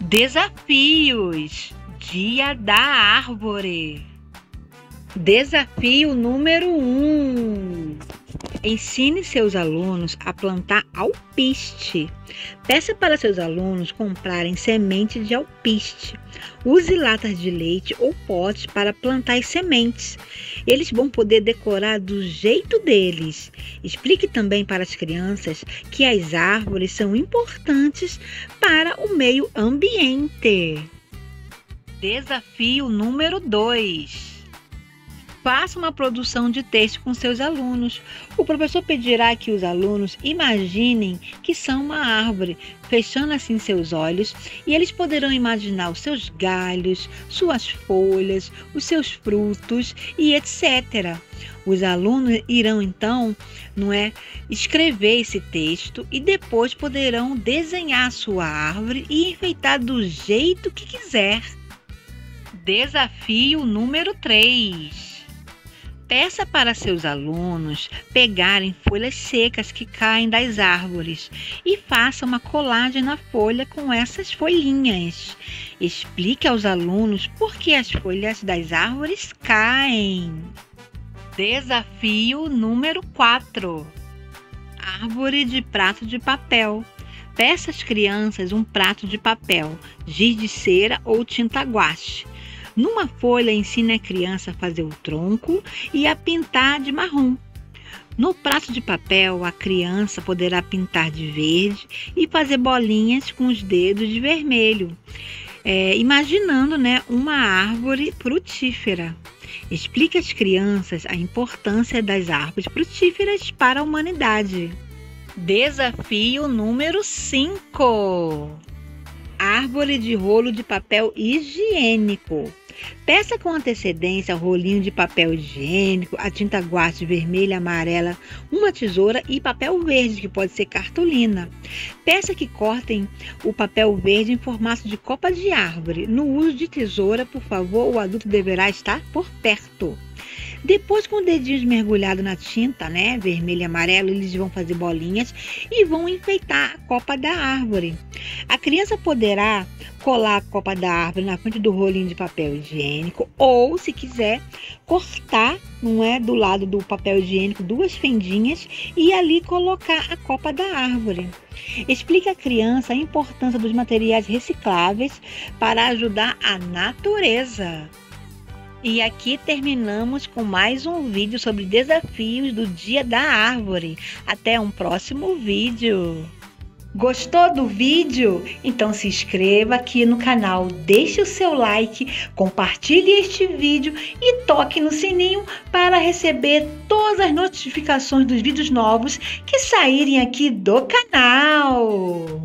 Desafios Dia da Árvore. Desafio número 1. Um. Ensine seus alunos a plantar alpiste. Peça para seus alunos comprarem sementes de alpiste. Use latas de leite ou potes para plantar as sementes. Eles vão poder decorar do jeito deles. Explique também para as crianças que as árvores são importantes para o meio ambiente. Desafio número 2. Faça uma produção de texto com seus alunos. O professor pedirá que os alunos imaginem que são uma árvore, fechando assim seus olhos, e eles poderão imaginar os seus galhos, suas folhas, os seus frutos e etc. Os alunos irão então, não é, escrever esse texto e depois poderão desenhar sua árvore e enfeitar do jeito que quiser. Desafio número 3. Peça para seus alunos pegarem folhas secas que caem das árvores e faça uma colagem na folha com essas folhinhas. Explique aos alunos por que as folhas das árvores caem. Desafio número 4: Árvore de prato de papel. Peça às crianças um prato de papel, giz de cera ou tinta guache numa folha, ensine a criança a fazer o tronco e a pintar de marrom. No prato de papel, a criança poderá pintar de verde e fazer bolinhas com os dedos de vermelho, é, imaginando né, uma árvore frutífera. Explique às crianças a importância das árvores frutíferas para a humanidade. Desafio número 5: Árvore de rolo de papel higiênico. Peça com antecedência rolinho de papel higiênico, a tinta guache vermelha, amarela, uma tesoura e papel verde, que pode ser cartolina. Peça que cortem o papel verde em formato de copa de árvore. No uso de tesoura, por favor, o adulto deverá estar por perto. Depois, com o dedinho mergulhado na tinta, né, vermelho e amarelo, eles vão fazer bolinhas e vão enfeitar a copa da árvore. A criança poderá colar a copa da árvore na frente do rolinho de papel higiênico ou, se quiser, cortar, não é, do lado do papel higiênico duas fendinhas e ali colocar a copa da árvore. Explique à criança a importância dos materiais recicláveis para ajudar a natureza. E aqui terminamos com mais um vídeo sobre desafios do Dia da Árvore. Até um próximo vídeo. Gostou do vídeo? Então se inscreva aqui no canal, deixe o seu like, compartilhe este vídeo e toque no sininho para receber todas as notificações dos vídeos novos que saírem aqui do canal.